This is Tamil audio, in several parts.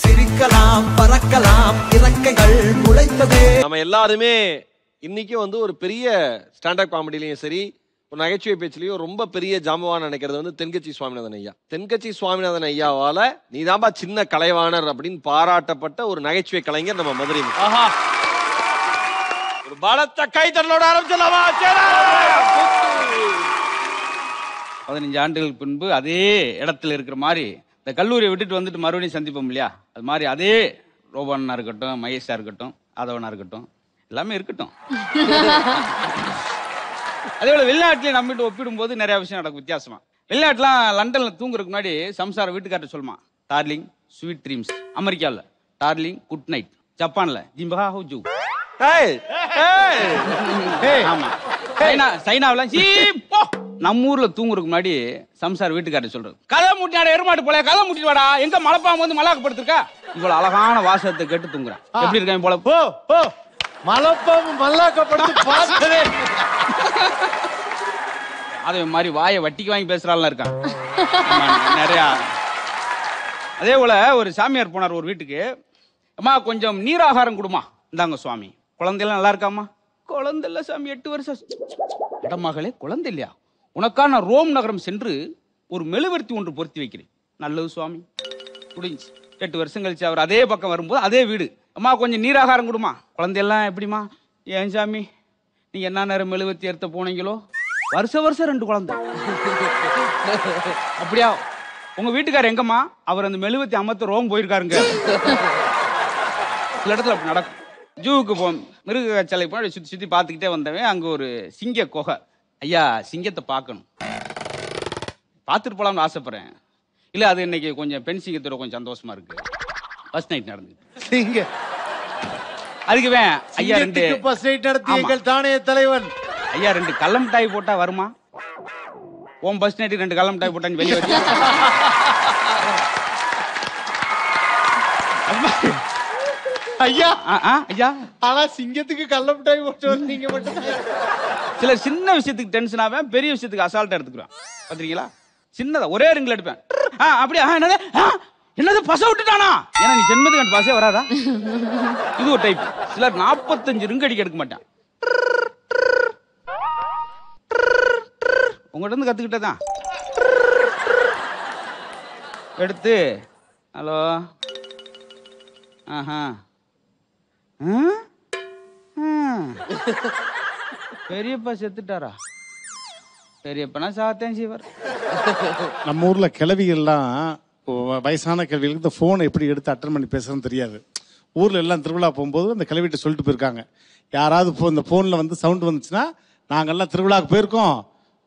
சிரிக்கலாம் பறக்கலாம் இறக்கைகள் முளைத்ததே. நம்ம எல்லாருமே இன்னைக்கும் வந்து ஒரு பெரிய ஸ்டாண்டப் காமெடிலையும் சரி ஒரு நகைச்சுவை பேச்சுலயும் ரொம்ப பெரிய ஜாம்பவான் நினைக்கிறது வந்து தென்கட்சி சுவாமிநாதன் ஐயா. தென்கட்சி சுவாமிநாதன் ஐயாவால நீதாம்பா சின்ன கலைவாணர் அப்படின்னு பாராட்டப்பட்ட ஒரு நகைச்சுவை கலைஞர் நம்ம மதுரை ஒரு பலத்த கைத்தறலோட ஆரம்பிச்சலாமா பதினஞ்சு ஆண்டுகளுக்கு பின்பு அதே இடத்துல இருக்கிற மாதிரி இந்த கல்லூரியை விட்டுட்டு வந்துட்டு மறுபடியும் சந்திப்போம் இல்லையா? அது மாதிரி அதே ரோபண்ணா இருக்கட்டும் மகேஷா இருக்கட்டும் ஆதவனா இருக்கட்டும் எல்லாமே இருக்கட்டும். அதே போல வெளிநாட்டிலே நம்மகிட்ட ஒப்பிடும்போது நிறைய விஷயம் நடக்கும் வித்தியாசமா. வெளிநாட்டுலாம் லண்டன்ல தூங்குறதுக்கு முன்னாடி சம்சார வீட்டுக்கார்ட்ட சொல்லுமா டார்லிங் ஸ்வீட் ட்ரீம்ஸ் அமெரிக்காவில் டார்லிங் குட் நைட் ஜப்பான்ல ஜிம்பா ஹூ ஆமா. சைனா சைனாவில் சீ போ நம்ம ஊர்ல தூங்குறதுக்கு முன்னாடி சம்சார் வீட்டுக்காரர் சொல்றது கதை முட்டினாட எருமாட்டு போல கதை முட்டிட்டு வாடா எங்க மலைப்பாம்பு வந்து மலாக்கப்படுத்திருக்கா இவ்வளவு அழகான வாசகத்தை கேட்டு தூங்குறேன். எப்படி இருக்காங்க போல? போ போ. மலப்பாம்பு மல்லாக்கப்படுத்து பார்த்ததே அதே மாதிரி வாயை வட்டிக்கு வாங்கி பேசுறாள் இருக்கான். நிறையா. அதே போல ஒரு சாமியார் போனார் ஒரு வீட்டுக்கு. அம்மா கொஞ்சம் நீராகாரம் கொடுமா. இந்தாங்க சுவாமி. குழந்தையெல்லாம் நல்லா இருக்காமா குழந்தை இல்ல சாமி எட்டு வருஷம். அட மகளே குழந்தை இல்லையா? உனக்காக நான் ரோம் நகரம் சென்று ஒரு மெழுவர்த்தி ஒன்று பொருத்தி வைக்கிறேன். நல்லது சுவாமி. முடிஞ்சு எட்டு வருஷம் கழிச்சு அவர் அதே பக்கம் வரும்போது அதே வீடு. அம்மா கொஞ்சம் நீராகாரம் கொடுமா. குழந்தையெல்லாம் எப்படிமா ஏன் சாமி? நீங்கள் என்ன நேரம் மெழுவர்த்தி எடுத்த போனீங்களோ? வருஷ வருஷம் ரெண்டு குழந்தை. அப்படியா? உங்க வீட்டுக்காரர் எங்கம்மா? அவர் அந்த மெழுவத்தி அமர்த்த ரோம் போயிருக்காருங்க. சில இடத்துல அப்படி நடக்கும். ஜூவுக்கு போ மிருக சிலை போய் சுற்றி சுற்றி பார்த்துக்கிட்டே வந்தவன் அங்கே ஒரு சிங்க குகை. ஐயா சிங்கத்தை பார்க்கணும். பார்த்துட்டு போலாம்னு ஆசைப்படுறேன். இல்ல அது இன்னைக்கு கொஞ்சம் பெண் சிங்கத்தோட கொஞ்சம் சந்தோஷமா இருக்கு. ஃபர்ஸ்ட் நைட் நடந்து சிங்க. அதுக்குவேன் ஐயா ரெண்டு பஸ் நைட் நடத்திய ஆமா. எங்கள் தானே தலைவன். ஐயா ரெண்டு கள்ள மிட்டாய் போட்டா வருமா? உன் பஸ் நைட்டுக்கு ரெண்டு கள்ள மிட்டாய் போட்டான்னு வெளியே ஐயா. ஆ, ஆ, ஐயா. ஆனா சிங்கத்துக்கு கள்ள மிட்டாய் போட்டு மட்டும். சில சின்ன விஷயத்துக்கு டென்ஷன் ஆவேன் பெரிய விஷயத்துக்கு அசால்ட்டா எடுத்துக்குவேன். பாத்தீங்களா சின்னதா ஒரே ரிங்ல எடுப்பேன். ஆ அப்படியா? என்னது? என்னது? பச விட்டுட்டானா? ஏன்னா நீ ஜென்மத்துக்கு பசே வராதா? இது ஒரு டைப் சிலர் நாற்பத்தஞ்சு ரிங் அடிக்க எடுக்க மாட்டான். உங்கள்கிட்ட இருந்து கத்துக்கிட்டதான் எடுத்து ஹலோ. ஆஹா. பெரியப்பா செத்துட்டாரா? பெரியப்பனா சாத்தேன் சிவர். நம்ம ஊர்ல கிழவிகள்லாம் வ- வயசான கிழவிகளுக்கு இந்த போனை எப்படி எடுத்து அட்டன் பண்ணி பேசுறதுன்னு தெரியாது. ஊர்ல எல்லாம் திருவிழா போகும்போது அந்த கிழவிட்ட சொல்லிட்டு போயிருக்காங்க. யாராவது இப்போ இந்த போன்ல வந்து சவுண்ட் வந்துச்சுன்னா நாங்கெல்லாம் திருவிழாவுக்கு போயிருக்கோம்.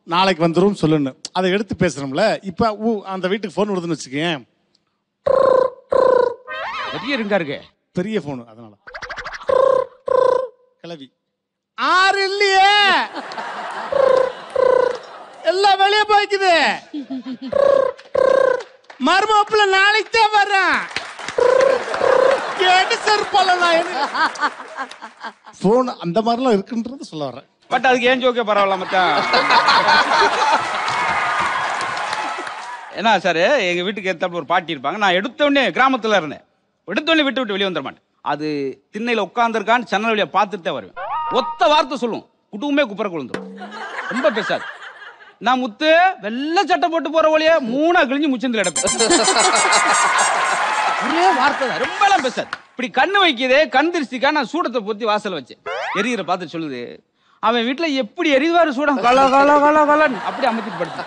நாளைக்கு வந்துரும் சொல்லணும் அதை எடுத்து பேசுறோம்ல. இப்ப ஊ அந்த வீட்டுக்கு போன் வருதுன்னு வச்சுக்கேன் பெரிய ரிங்கா இருக்கு பெரிய போன் அதனால. கிளவி. ஆறு இல்லையே. எல்லாம் வெளியே போய்க்குது. மருமப்புல நாளைக்கு தான் வர்றேன். கேட்டு செருப்பால நான் போன் அந்த மாதிரிலாம் இருக்குன்றது சொல்ல வர்றேன். பட் அதுக்கு ஏன் ஜோக்கே பரவாயில்ல மச்சான்? என்ன சார் எங்க வீட்டுக்கு ஏத்தாப்புல ஒரு பாட்டி இருப்பாங்க. நான் எடுத்த உடனே கிராமத்துல இருந்தேன். எடுத்த உடனே விட்டு விட்டு வெளியே வந்துட மாட்டேன். அது திண்ணையில் உட்காந்துருக்கான்னு ஜன்னல் வழியாக பார்த்துட்டு தான் வருவேன். ஒத்த வார்த்தை சொல்லும். குடும்பமே குப்புற குழுந்துரும். ரொம்ப பேசாது. நான் முத்து வெள்ளை சட்டை போட்டு போற வழியா மூணா கிழிஞ்சு முச்சந்தில் எடுப்பேன் ஒரே வார்த்தை தான். ரொம்ப எல்லாம் பேசாது. இப்படி கண்ணு வைக்குதே கண் திருஷ்டிக்கா நான் சூடத்தை பொத்தி வாசல் வச்சேன். எரியிற பார்த்து சொல்லுது. அவன் வீட்டுல எப்படி எரிவாரு சூடம்? கல கல கல கலன்னு. அப்படி அமைச்சிட்டு படுத்து.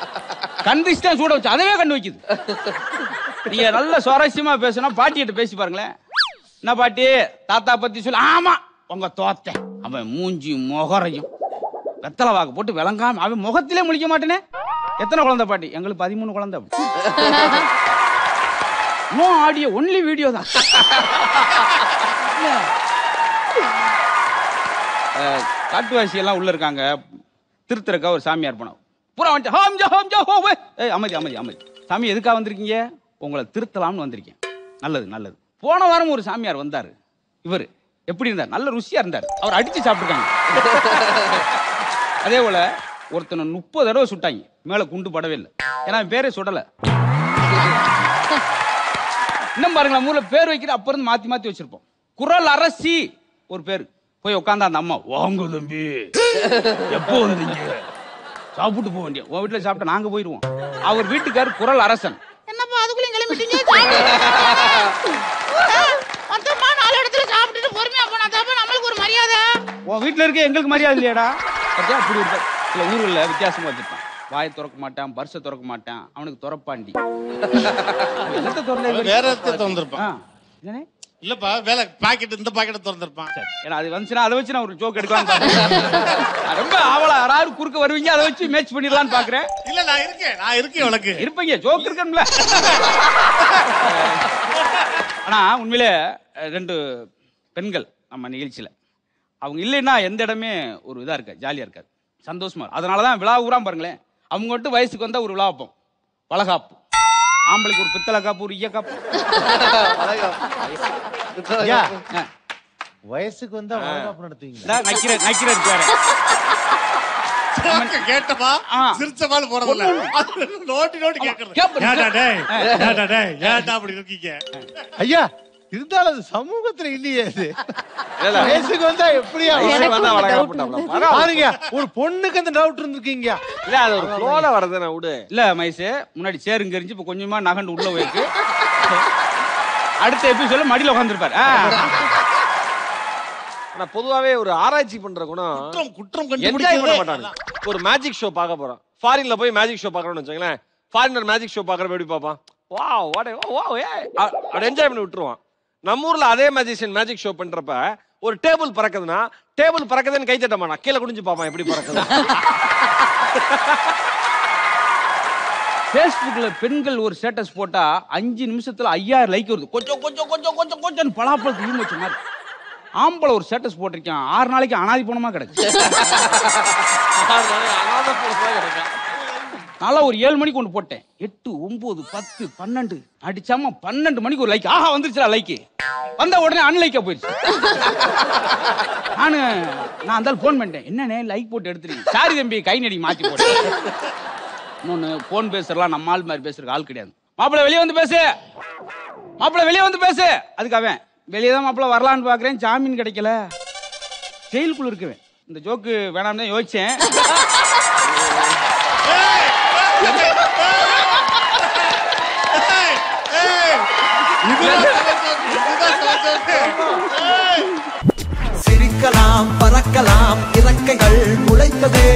கண் திருஷ்டி தான் சூட வச்சு அதவே கண்ணு வைக்குது. நீங்க நல்ல சுவாரஸ்யமா பேசுனா பாட்டிகிட்ட பேசி பாருங்களேன். என்ன பாட்டி? தாத்தா பத்தி சொல்லு ஆமா உங்க தோத்த. அவன் மூஞ்சி முகரையும் வெத்தலை வாக்கு போட்டு விளங்காம அவன் முகத்திலே முழிக்க மாட்டேனே. எத்தனை குழந்தை பாட்டி? எங்களுக்கு பதிமூணு குழந்தை. நோ ஆடியோ ஒன்லி வீடியோ தான். காட்டுவாசி எல்லாம் உள்ள இருக்காங்க. திருத்தருக்கா ஒரு சாமியார் போனோம் பூரா வந்து ஹோம் ஜோ ஹோம் ஜோ ஹோம் ஏய் அமைதி அமைதி அமைதி. சாமி எதுக்காக வந்திருக்கீங்க? உங்களை திருத்தலாம்னு வந்திருக்கேன். நல்லது நல்லது. போன வாரம் ஒரு சாமியார் வந்தார். இவர். எப்படி இருந்தார்? நல்ல ருசியாக இருந்தார். அவர் அடித்து சாப்பிட்டுருக்காங்க. அதே போல் ஒருத்தனை முப்பது தடவை சுட்டாங்க. மேலே குண்டு படவே இல்லை. ஏன்னா பேரே சுடலை. இன்னும் பாருங்களேன் நம்ம பேர் வைக்கிற அப்போ இருந்து மாற்றி மாற்றி வச்சுருப்போம். குரல் அரசி ஒரு பேர். போய் உட்காந்தா அந்த அம்மா வாங்க தம்பி எப்போ வந்தீங்க? சாப்பிட்டு போக வேண்டிய உன் வீட்டில் சாப்பிட்டா நாங்கள் போயிடுவோம் அவர் வீட்டுக்கார் குரல் அரசன். கிளம்பிட்டீங்க மொத்தமா நாலு இடத்துல சாப்பிட்டுட்டு பொறுமையா போனா தப்ப நம்மளுக்கு ஒரு மரியாதை. உன் வீட்டுல இருக்க எங்களுக்கு மரியாதை இல்லையாடா. பத்தியா அப்படி இருக்க சில ஊர்ல வித்தியாசமா வச்சிருப்பான். வாயை திறக்க மாட்டான் பர்ஸை திறக்க மாட்டான் அவனுக்கு திறப்பாண்டி? வேற இடத்த திறந்திருப்பான்? இல்லப்பா வேலை பாக்கெட் இந்த பாக்கெட்டை திறந்திருப்பான். சரி ஏன்னா அது வந்துச்சுன்னா அதை வச்சு நான் ஒரு ஜோக் நான் ரொம்ப ஆவலா யாராவது குறுக்க வருவீங்க அதை வச்சு மேட்ச் பண்ணிடலாம்னு பாக்குறேன். இல்ல நான் இருக்கேன் நான் இருக்கேன் உனக்கு. இருப்பீங்க ஜோக் இருக்கணும்ல ஆனா உண்மையிலே ரெண்டு பெண்கள் நம்ம நிகழ்ச்சியில. அவங்க இல்லைன்னா எந்த இடமே ஒரு இதா இருக்காது ஜாலியா இருக்காது. சந்தோஷமா. அதனாலதான் விழா ஊரா பாருங்களேன். அவங்க மட்டும் வயசுக்கு வந்தா ஒரு விழா வைப்போம். வளகாப்பு. ஆம்பளைக்கு ஒரு பித்தளை காப்பு ஒரு ஈய காப்பு. ஐயா வயசுக்கு வந்தா வளகாப்பு நடத்துவீங்க நக்கிற நக்கிற இருக்காரு. கேட்டமா ஆ. சிரிச்ச மாதிரி போறதில்ல நோட்டி நோட்டி கேக்குறது. கேப்ப- ஏன்டா டேய் ஏன்டா டேய் ஏன்டா அப்படி இருக்கீங்க? ஐயா. இருந்தாலும் அது சமூகத்துல இல்லையே அது. வயசுக்கு வந்தா எப்படியா வந்தா. பரவாயில்ல. பாருங்க ஒரு பொண்ணுக்கு அந்த டவுட் இருந்திருக்கீங்க. இல்ல அது ஒரு ஃப்ளோல வரது நான் விடு. இல்ல மைசு முன்னாடி சேருங்க எரிஞ்சு இப்ப கொஞ்சமா நகண்டு உள்ள போயிருக்கு. அடுத்த எபிசோட மடியில உட்காந்துருப்பாரு ஆனா பொதுவாவே ஒரு ஆராய்ச்சி பண்ற குணம் குற்றம் குற்றம் என்ஜாய் பண்ண மாட்டாங்க ஒரு மேஜிக் ஷோ பார்க்க போறோம் ஃபாரின்ல போய் மேஜிக் ஷோ பார்க்கறோம்னு வச்சுங்களேன் ஃபாரினர் மேஜிக் ஷோ பார்க்கறப்ப எப்படி பார்ப்பான்? வா வாடே வா ஏ என்ஜாய் பண்ணி விட்டுருவான். நம்ம ஊர்ல அதே மேஜிஷியன் மேஜிக் ஷோ பண்றப்ப ஒரு டேபிள் பறக்குதுன்னா டேபிள் பறக்குதுன்னு கை தட்ட மாட்டான் கீழே குனிஞ்சு பார்ப்பான் எப்படி பறக்குது. பேஸ்புக்ல பெண்கள் ஒரு ஸ்டேட்டஸ் போட்டா அஞ்சு நிமிஷத்துல ஐயாயிரம் லைக் வருது. கொஞ்சம் கொஞ்சம் கொஞ்சம் கொஞ்சம் கொஞ்சம் பலாப்பழத்து ஈம் வச்ச மாதிரி. ஆம்பளை ஒரு ஸ்டேட்டஸ் போட்டிருக்கான். ஆறு நாளைக்கு அனாதி பொறுப்பா கிடைக்கும். நல்லா ஒரு ஏழு மணிக்கு ஒன்று போட்டேன். எட்டு ஒம்பது பத்து பன்னெண்டு. அடிச்சாம பன்னெண்டு மணிக்கு ஒரு லைக் ஆஹா வந்துருச்சுடா லைக்கு வந்த உடனே அன்லைக்கா போயிடுச்சு நானு நான் அந்தாலும் ஃபோன் பண்ணிட்டேன். என்னண்ணே லைக் போட்டு எடுத்துருக்கீங்க சாரி தம்பி கை நடி மாற்றி போட்டேன் இன்னொன்று ஃபோன் பேசுறலாம் நம்ம ஆள் மாதிரி பேசுறதுக்கு ஆள் கிடையாது. மாப்பிள்ளை வெளியே வந்து பேசு. மாப்பிள்ளை வெளியே வந்து பேசு. அதுக்கு அவன் வெளியே தான் மாப்பிள்ளை வரலான்னு பார்க்குறேன் ஜாமீன் கிடைக்கல. ஜெயிலுக்குள்ள இருக்குவேன். இந்த ஜோக்கு வேணாம்னு யோசிச்சேன். சிரிக்கலாம் முளைத்ததே